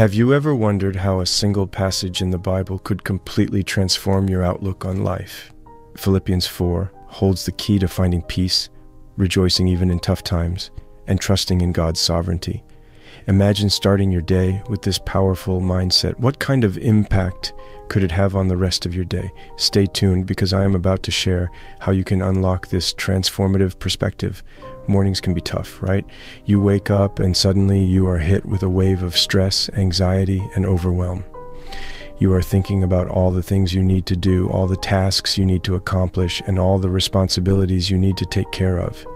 Have you ever wondered how a single passage in the Bible could completely transform your outlook on life? Philippians 4 holds the key to finding peace, rejoicing even in tough times, and trusting in God's sovereignty. Imagine starting your day with this powerful mindset. What kind of impact could it have on the rest of your day? Stay tuned because I am about to share how you can unlock this transformative perspective. Mornings can be tough, right? You wake up and suddenly you are hit with a wave of stress, anxiety, and overwhelm. You are thinking about all the things you need to do, all the tasks you need to accomplish, and all the responsibilities you need to take care of.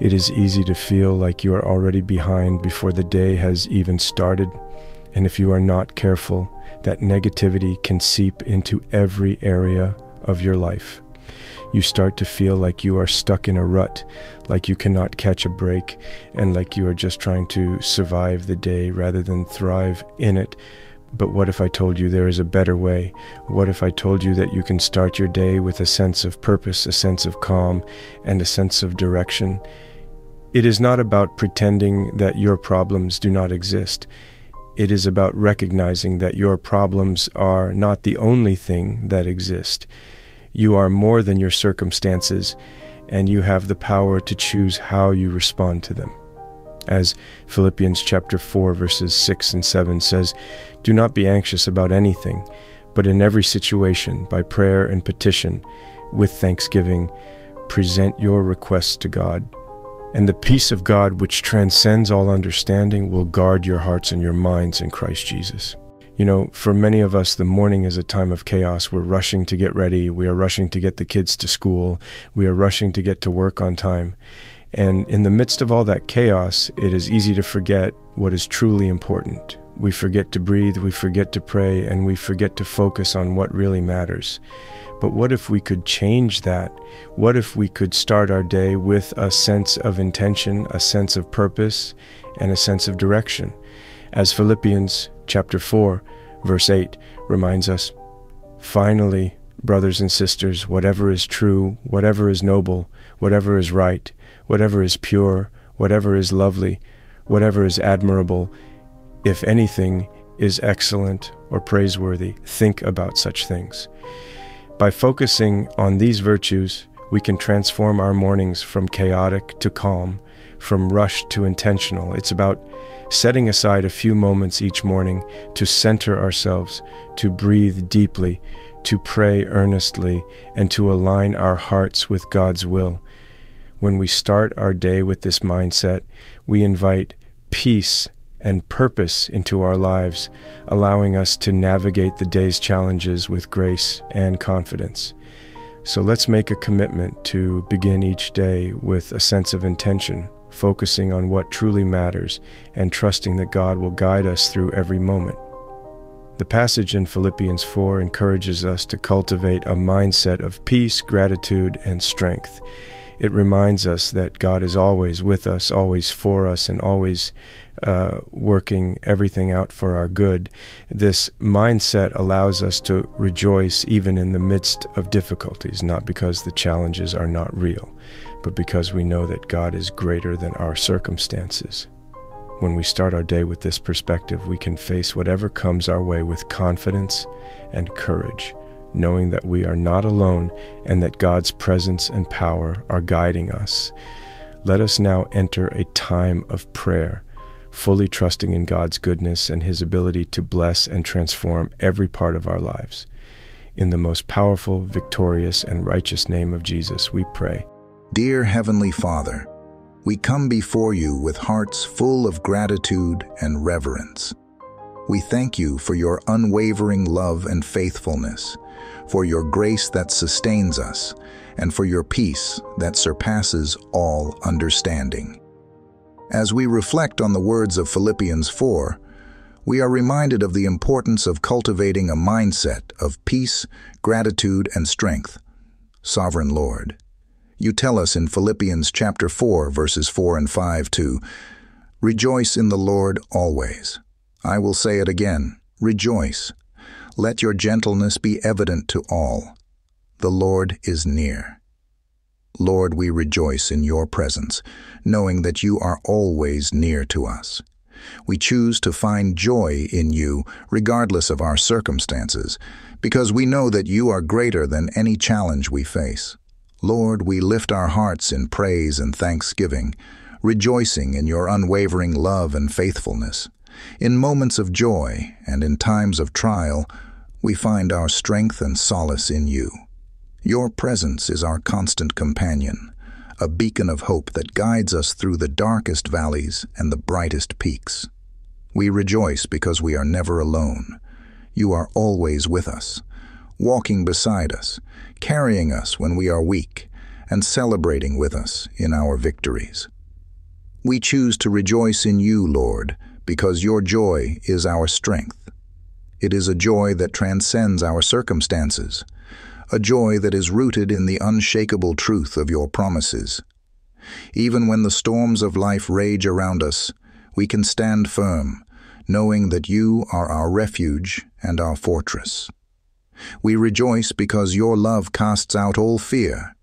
It is easy to feel like you are already behind before the day has even started. And if you are not careful, that negativity can seep into every area of your life. You start to feel like you are stuck in a rut, like you cannot catch a break, and like you are just trying to survive the day rather than thrive in it. But what if I told you there is a better way? What if I told you that you can start your day with a sense of purpose, a sense of calm, and a sense of direction? It is not about pretending that your problems do not exist. It is about recognizing that your problems are not the only thing that exist. You are more than your circumstances, and you have the power to choose how you respond to them. As Philippians chapter 4 verses 6 and 7 says, "Do not be anxious about anything, but in every situation by prayer and petition with thanksgiving present your requests to God." And the peace of God, which transcends all understanding, will guard your hearts and your minds in Christ Jesus. You know, for many of us, the morning is a time of chaos. We're rushing to get ready. We are rushing to get the kids to school. We are rushing to get to work on time. And in the midst of all that chaos, it is easy to forget what is truly important. We forget to breathe, we forget to pray, and we forget to focus on what really matters. But what if we could change that? What if we could start our day with a sense of intention, a sense of purpose, and a sense of direction? As Philippians chapter 4, verse 8 reminds us, Finally, brothers and sisters, whatever is true, whatever is noble, whatever is right, whatever is pure, whatever is lovely, whatever is admirable, if anything is excellent or praiseworthy, think about such things. By focusing on these virtues, we can transform our mornings from chaotic to calm, from rushed to intentional. It's about setting aside a few moments each morning to center ourselves, to breathe deeply, to pray earnestly, and to align our hearts with God's will. When we start our day with this mindset, we invite peace and purpose into our lives, allowing us to navigate the day's challenges with grace and confidence. So let's make a commitment to begin each day with a sense of intention, focusing on what truly matters, and trusting that God will guide us through every moment. The passage in Philippians 4 encourages us to cultivate a mindset of peace, gratitude, and strength. It reminds us that God is always with us, always for us, and always uh, working everything out for our good. This mindset allows us to rejoice even in the midst of difficulties, not because the challenges are not real, but because we know that God is greater than our circumstances. When we start our day with this perspective, we can face whatever comes our way with confidence and courage, knowing that we are not alone and that God's presence and power are guiding us. Let us now enter a time of prayer fully trusting in God's goodness and His ability to bless and transform every part of our lives. In the most powerful, victorious, and righteous name of Jesus, we pray. Dear Heavenly Father, we come before you with hearts full of gratitude and reverence. We thank you for your unwavering love and faithfulness, for your grace that sustains us, and for your peace that surpasses all understanding. As we reflect on the words of Philippians 4, we are reminded of the importance of cultivating a mindset of peace, gratitude, and strength. Sovereign Lord, you tell us in Philippians chapter 4, verses 4 and 5 to Rejoice in the Lord always. I will say it again, rejoice. Let your gentleness be evident to all. The Lord is near. Lord, we rejoice in your presence, knowing that you are always near to us. We choose to find joy in you regardless of our circumstances, because we know that you are greater than any challenge we face. Lord, we lift our hearts in praise and thanksgiving, rejoicing in your unwavering love and faithfulness. In moments of joy and in times of trial, we find our strength and solace in you. Your presence is our constant companion, a beacon of hope that guides us through the darkest valleys and the brightest peaks. We rejoice because we are never alone. You are always with us, walking beside us, carrying us when we are weak, and celebrating with us in our victories. We choose to rejoice in you, Lord, because your joy is our strength. It is a joy that transcends our circumstances, a joy that is rooted in the unshakable truth of your promises. Even when the storms of life rage around us, we can stand firm, knowing that you are our refuge and our fortress. We rejoice because your love casts out all fear,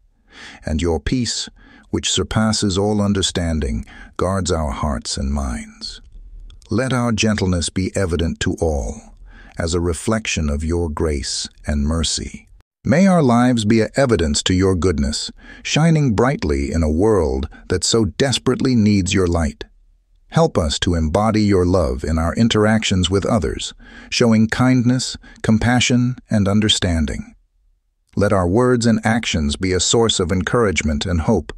and your peace, which surpasses all understanding, guards our hearts and minds. Let our gentleness be evident to all, as a reflection of your grace and mercy. May our lives be evidence to your goodness, shining brightly in a world that so desperately needs your light. Help us to embody your love in our interactions with others, showing kindness, compassion, and understanding. Let our words and actions be a source of encouragement and hope,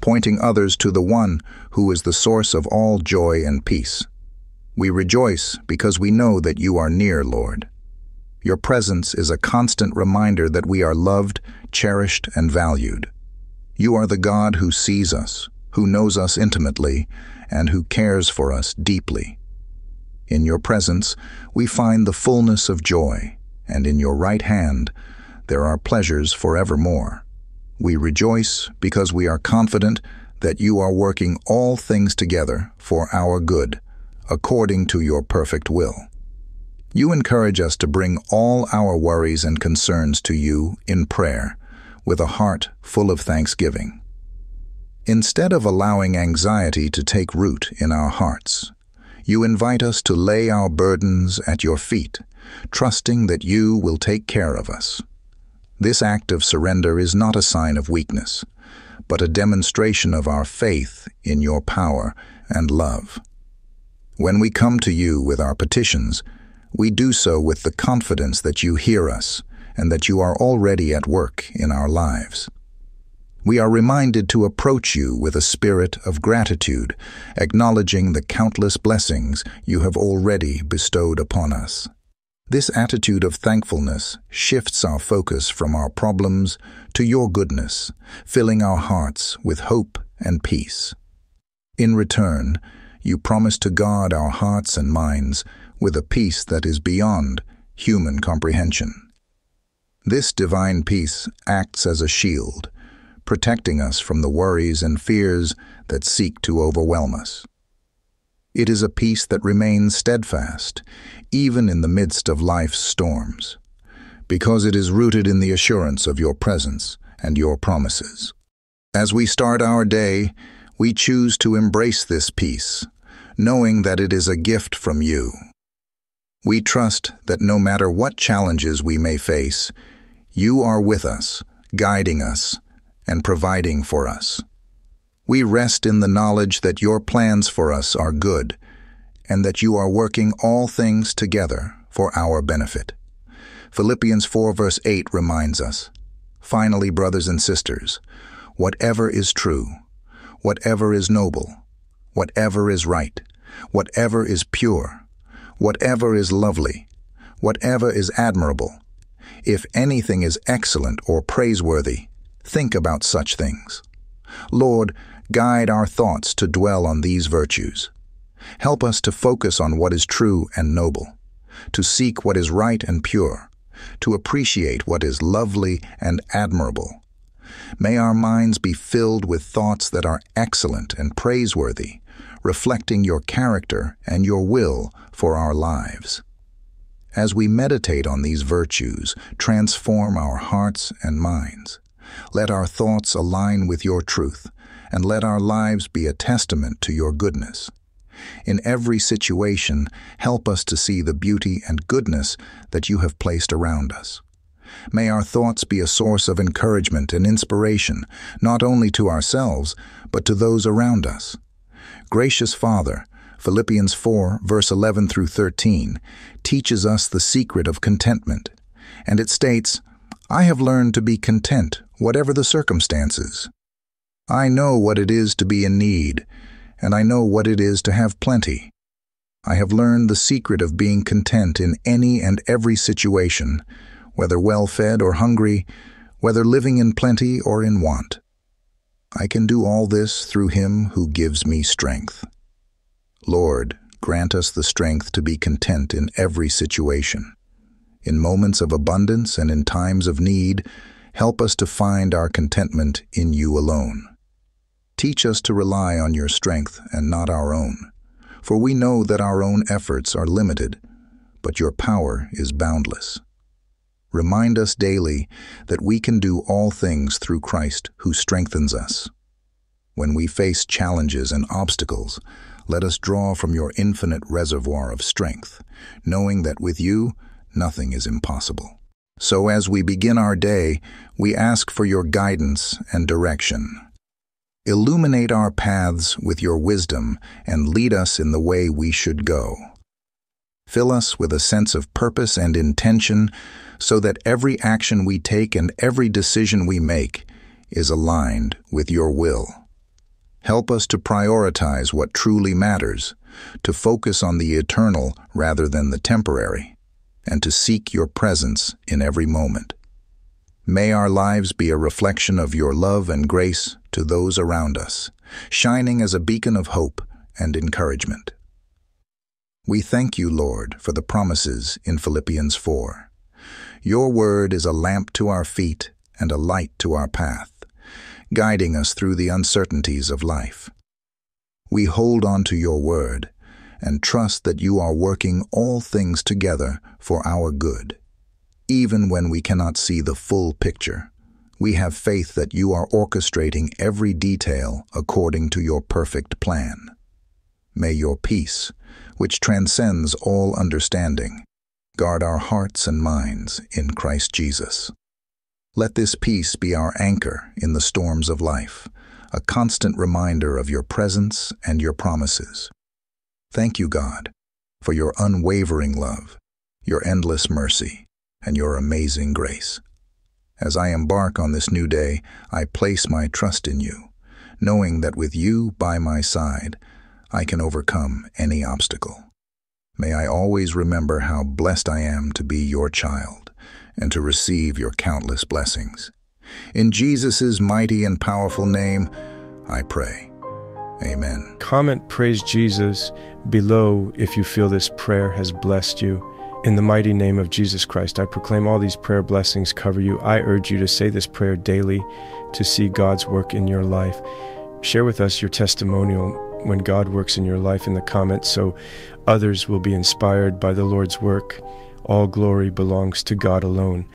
pointing others to the one who is the source of all joy and peace. We rejoice because we know that you are near, Lord. Your presence is a constant reminder that we are loved, cherished, and valued. You are the God who sees us, who knows us intimately, and who cares for us deeply. In your presence, we find the fullness of joy, and in your right hand, there are pleasures forevermore. We rejoice because we are confident that you are working all things together for our good, according to your perfect will. You encourage us to bring all our worries and concerns to you in prayer, with a heart full of thanksgiving. Instead of allowing anxiety to take root in our hearts, you invite us to lay our burdens at your feet, trusting that you will take care of us. This act of surrender is not a sign of weakness, but a demonstration of our faith in your power and love. When we come to you with our petitions, we do so with the confidence that you hear us and that you are already at work in our lives. We are reminded to approach you with a spirit of gratitude, acknowledging the countless blessings you have already bestowed upon us. This attitude of thankfulness shifts our focus from our problems to your goodness, filling our hearts with hope and peace. In return, you promise to guard our hearts and minds with a peace that is beyond human comprehension. This divine peace acts as a shield, protecting us from the worries and fears that seek to overwhelm us. It is a peace that remains steadfast, even in the midst of life's storms, because it is rooted in the assurance of your presence and your promises. As we start our day, we choose to embrace this peace, knowing that it is a gift from you. We trust that no matter what challenges we may face, you are with us, guiding us, and providing for us. We rest in the knowledge that your plans for us are good, and that you are working all things together for our benefit. Philippians 4 verse 8 reminds us, Finally, brothers and sisters, whatever is true, whatever is noble, whatever is right, whatever is pure, whatever is lovely, whatever is admirable, if anything is excellent or praiseworthy, think about such things. Lord, guide our thoughts to dwell on these virtues. Help us to focus on what is true and noble, to seek what is right and pure, to appreciate what is lovely and admirable. May our minds be filled with thoughts that are excellent and praiseworthy, reflecting your character and your will for our lives. As we meditate on these virtues, transform our hearts and minds. Let our thoughts align with your truth, and let our lives be a testament to your goodness. In every situation, help us to see the beauty and goodness that you have placed around us. May our thoughts be a source of encouragement and inspiration, not only to ourselves, but to those around us. Gracious Father, Philippians 4, verse 11 through 13, teaches us the secret of contentment, and it states, I have learned to be content, whatever the circumstances. I know what it is to be in need, and I know what it is to have plenty. I have learned the secret of being content in any and every situation, whether well-fed or hungry, whether living in plenty or in want. I can do all this through him who gives me strength. Lord, grant us the strength to be content in every situation. In moments of abundance and in times of need, help us to find our contentment in you alone. Teach us to rely on your strength and not our own, for we know that our own efforts are limited, but your power is boundless. Remind us daily that we can do all things through Christ who strengthens us. When we face challenges and obstacles, let us draw from your infinite reservoir of strength, knowing that with you, nothing is impossible. So as we begin our day, we ask for your guidance and direction. Illuminate our paths with your wisdom and lead us in the way we should go. Fill us with a sense of purpose and intention so that every action we take and every decision we make is aligned with your will. Help us to prioritize what truly matters, to focus on the eternal rather than the temporary, and to seek your presence in every moment. May our lives be a reflection of your love and grace to those around us, shining as a beacon of hope and encouragement. We thank you, Lord, for the promises in Philippians 4. Your word is a lamp to our feet and a light to our path, guiding us through the uncertainties of life. We hold on to your word and trust that you are working all things together for our good. Even when we cannot see the full picture, we have faith that you are orchestrating every detail according to your perfect plan. May your peace, which transcends all understanding, guard our hearts and minds in Christ Jesus. Let this peace be our anchor in the storms of life, a constant reminder of your presence and your promises. Thank you, God, for your unwavering love, your endless mercy, and your amazing grace. As I embark on this new day, I place my trust in you, knowing that with you by my side, I can overcome any obstacle. May I always remember how blessed I am to be your child and to receive your countless blessings. In Jesus' mighty and powerful name, I pray. Amen. Comment Praise Jesus below if you feel this prayer has blessed you. In the mighty name of Jesus Christ, I proclaim all these prayer blessings cover you. I urge you to say this prayer daily to see God's work in your life. Share with us your testimonial when God works in your life in the comments so others will be inspired by the Lord's work. All glory belongs to God alone.